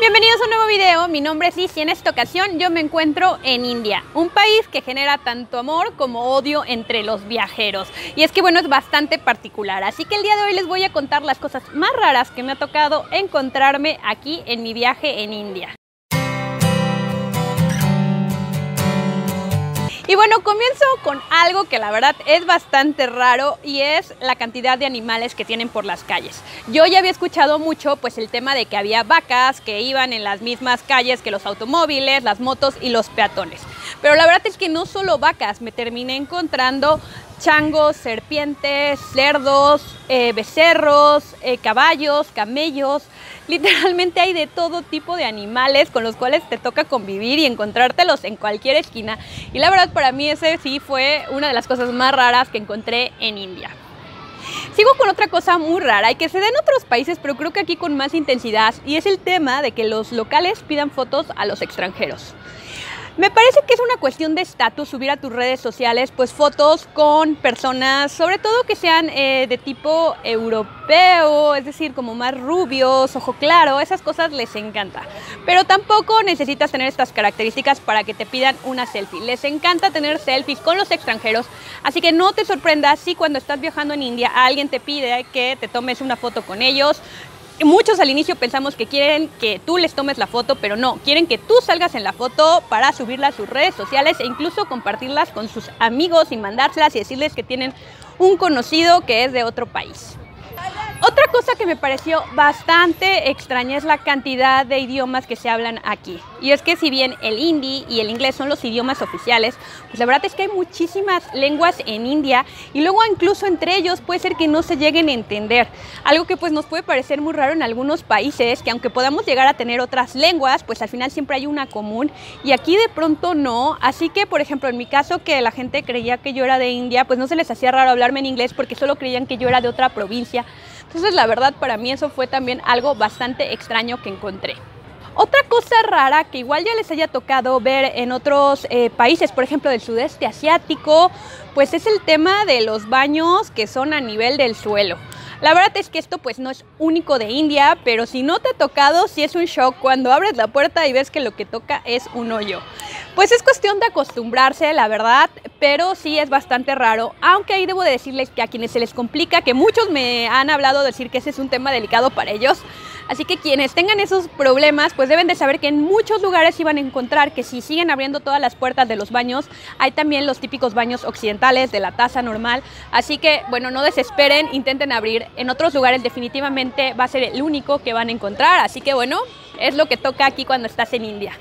Bienvenidos a un nuevo video, mi nombre es Liz y en esta ocasión yo me encuentro en India, un país que genera tanto amor como odio entre los viajeros. Y es que bueno, es bastante particular, así que el día de hoy les voy a contar las cosas más raras que me ha tocado encontrarme aquí en mi viaje en India. Y bueno, comienzo con algo que la verdad es bastante raro y es la cantidad de animales que tienen por las calles. Yo ya había escuchado mucho pues el tema de que había vacas que iban en las mismas calles que los automóviles, las motos y los peatones. Pero la verdad es que no solo vacas, me terminé encontrando changos, serpientes, cerdos, eh, becerros, eh, caballos, camellos. Literalmente hay de todo tipo de animales con los cuales te toca convivir y encontrártelos en cualquier esquina. Y la verdad para mí ese sí fue una de las cosas más raras que encontré en India. Sigo con otra cosa muy rara y que se da en otros países, pero creo que aquí con más intensidad, y es el tema de que los locales pidan fotos a los extranjeros. Me parece que es una cuestión de estatus subir a tus redes sociales pues fotos con personas, sobre todo que sean eh, de tipo europeo, es decir, como más rubios, ojo claro, esas cosas les encanta. Pero tampoco necesitas tener estas características para que te pidan una selfie. Les encanta tener selfies con los extranjeros, así que no te sorprendas si cuando estás viajando en India alguien te pide que te tomes una foto con ellos. Muchos al inicio pensamos que quieren que tú les tomes la foto, pero no, quieren que tú salgas en la foto para subirla a sus redes sociales e incluso compartirlas con sus amigos y mandárselas y decirles que tienen un conocido que es de otro país. Otra cosa que me pareció bastante extraña es la cantidad de idiomas que se hablan aquí. Y es que si bien el hindi y el inglés son los idiomas oficiales, pues la verdad es que hay muchísimas lenguas en India y luego incluso entre ellos puede ser que no se lleguen a entender. Algo que pues nos puede parecer muy raro en algunos países, que aunque podamos llegar a tener otras lenguas, pues al final siempre hay una común y aquí de pronto no. Así que por ejemplo en mi caso que la gente creía que yo era de India, pues no se les hacía raro hablarme en inglés porque solo creían que yo era de otra provincia. Entonces la verdad para mí eso fue también algo bastante extraño que encontré. Otra cosa rara que igual ya les haya tocado ver en otros eh, países, por ejemplo del sudeste asiático, pues es el tema de los baños que son a nivel del suelo. La verdad es que esto pues no es único de India, pero si no te ha tocado, sí es un shock cuando abres la puerta y ves que lo que toca es un hoyo. Pues es cuestión de acostumbrarse, la verdad, pero sí es bastante raro, aunque ahí debo de decirles que a quienes se les complica, que muchos me han hablado de decir que ese es un tema delicado para ellos, Así que quienes tengan esos problemas, pues deben de saber que en muchos lugares iban a encontrar que si siguen abriendo todas las puertas de los baños, hay también los típicos baños occidentales de la taza normal. Así que, bueno, no desesperen, intenten abrir. En otros lugares definitivamente va a ser el único que van a encontrar. Así que, bueno, es lo que toca aquí cuando estás en India.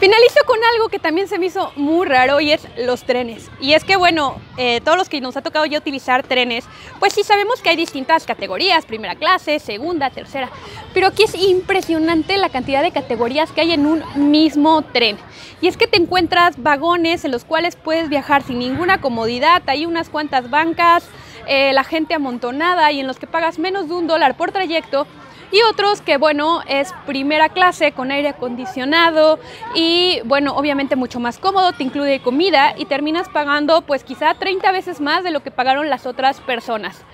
Finalizo con algo que también se me hizo muy raro y es los trenes. Y es que, bueno, eh, todos los que nos ha tocado ya utilizar trenes, pues sí sabemos que hay distintas categorías, primera clase, segunda, tercera. Pero aquí es impresionante la cantidad de categorías que hay en un mismo tren. Y es que te encuentras vagones en los cuales puedes viajar sin ninguna comodidad, hay unas cuantas bancas, eh, la gente amontonada y en los que pagas menos de un dólar por trayecto y otros que bueno es primera clase con aire acondicionado y bueno obviamente mucho más cómodo, te incluye comida y terminas pagando pues quizá 30 veces más de lo que pagaron las otras personas.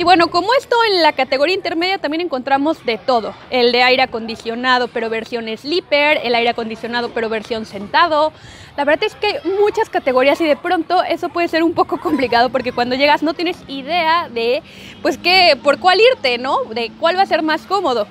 Y bueno, como esto en la categoría intermedia también encontramos de todo, el de aire acondicionado pero versión sleeper, el aire acondicionado pero versión sentado. La verdad es que hay muchas categorías y de pronto eso puede ser un poco complicado porque cuando llegas no tienes idea de pues qué por cuál irte, ¿no? De cuál va a ser más cómodo.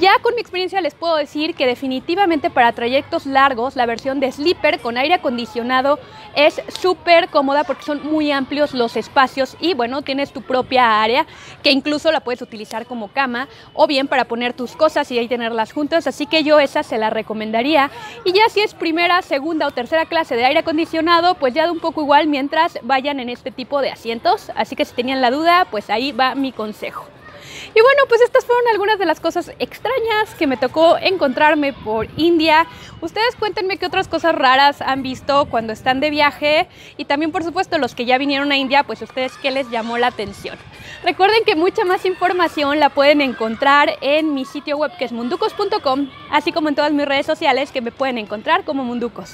Ya con mi experiencia les puedo decir que definitivamente para trayectos largos la versión de Sleeper con aire acondicionado es súper cómoda porque son muy amplios los espacios y bueno, tienes tu propia área que incluso la puedes utilizar como cama o bien para poner tus cosas y ahí tenerlas juntas, así que yo esa se la recomendaría. Y ya si es primera, segunda o tercera clase de aire acondicionado, pues ya da un poco igual mientras vayan en este tipo de asientos, así que si tenían la duda, pues ahí va mi consejo. Y bueno, pues estas fueron algunas de las cosas extrañas que me tocó encontrarme por India. Ustedes cuéntenme qué otras cosas raras han visto cuando están de viaje y también por supuesto los que ya vinieron a India, pues ustedes qué les llamó la atención. Recuerden que mucha más información la pueden encontrar en mi sitio web que es munducos.com, así como en todas mis redes sociales que me pueden encontrar como munducos.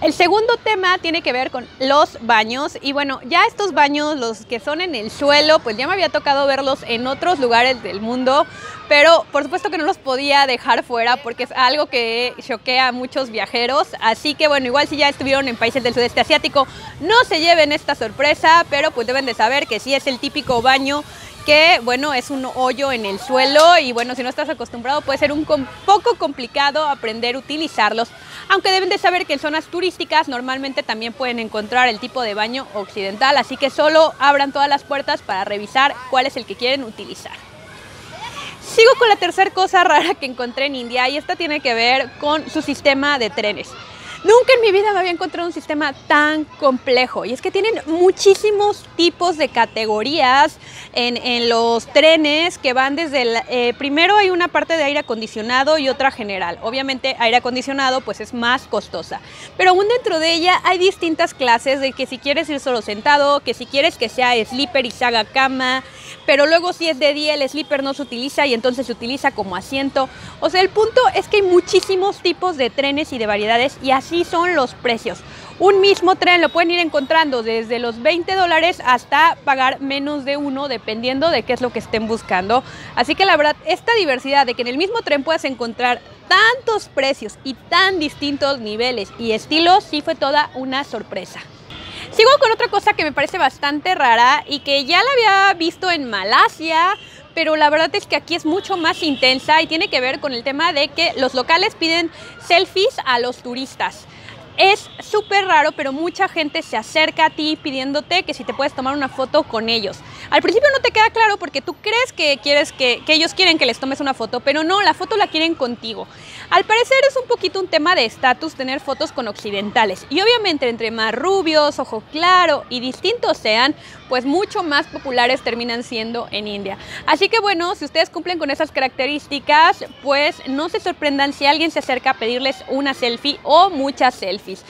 El segundo tema tiene que ver con los baños. Y bueno, ya estos baños, los que son en el suelo, pues ya me había tocado verlos en otros lugares del mundo, pero por supuesto que no los podía dejar fuera porque es algo que choquea a muchos viajeros, así que bueno, igual si ya estuvieron en países del sudeste asiático, no se lleven esta sorpresa, pero pues deben de saber que sí es el típico baño que bueno, es un hoyo en el suelo y bueno, si no estás acostumbrado puede ser un poco complicado aprender a utilizarlos, aunque deben de saber que en zonas turísticas normalmente también pueden encontrar el tipo de baño occidental, así que solo abran todas las puertas para revisar cuál es el que quieren utilizar. Sigo con la tercera cosa rara que encontré en India y esta tiene que ver con su sistema de trenes. Nunca en mi vida me había encontrado un sistema tan complejo y es que tienen muchísimos tipos de categorías en, los trenes que van desde el, eh, primero hay una parte de aire acondicionado y otra general. Obviamente aire acondicionado pues es más costosa, pero aún dentro de ella hay distintas clases de que si quieres ir solo sentado, que si quieres que sea sleeper y se haga cama, pero luego si es de día el sleeper no se utiliza y entonces se utiliza como asiento. O sea, el punto es que hay muchísimos tipos de trenes y de variedades y así son los precios. Un mismo tren lo pueden ir encontrando desde los 20 dólares hasta pagar menos de uno, dependiendo de qué es lo que estén buscando. Así que la verdad, esta diversidad de que en el mismo tren puedas encontrar tantos precios y tan distintos niveles y estilos, sí fue toda una sorpresa. Sigo con otra cosa que me parece bastante rara y que ya la había visto en Malasia, pero la verdad es que aquí es mucho más intensa y tiene que ver con el tema de que los locales piden selfies a los turistas. Es súper raro, pero mucha gente se acerca a ti pidiéndote que si te puedes tomar una foto con ellos. Al principio no te queda claro porque tú crees que, quieres que, ellos quieren que les tomes una foto, pero no, la foto la quieren contigo. Al parecer es un poquito un tema de estatus tener fotos con occidentales. Y obviamente entre más rubios, ojo claro y distintos sean, pues mucho más populares terminan siendo en India. Así que bueno, si ustedes cumplen con esas características, pues no se sorprendan si alguien se acerca a pedirles una selfie o muchas selfies.